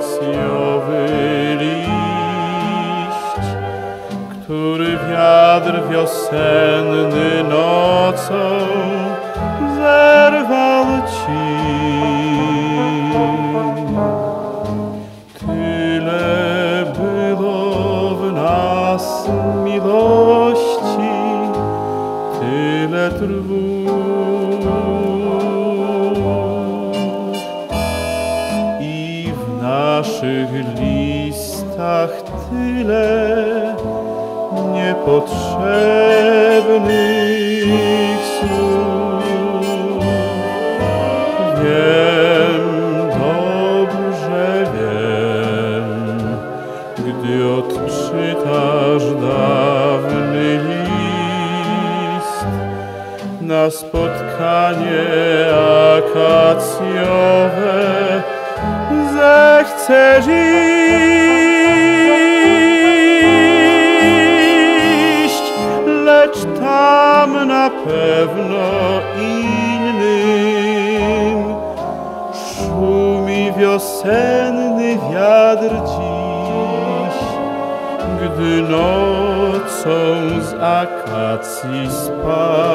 akacjowy liść, który wiatr wiosenny nocą zerwał ci. Tyle było w nas miłości, tyle trwóg naszych listach tyle niepotrzebnych słów. Wiem, dobrze wiem, gdy odczytasz dawny list na spotkanie akacjowe zechcesz iść, lecz tam na pewno innym. Szumi wiosenny wiatr dziś, gdy nocą z akacji spada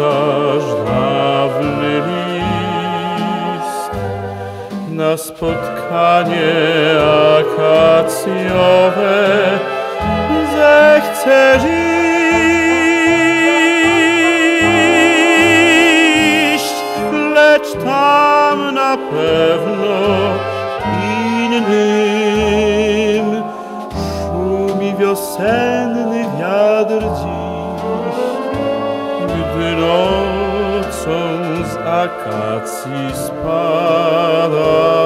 odczytasz dawny list na spotkanie akacjowe. Zechcesz iść, lecz tam na pewno innym. Szumi wiosenny wiatr dziś, sons acacis para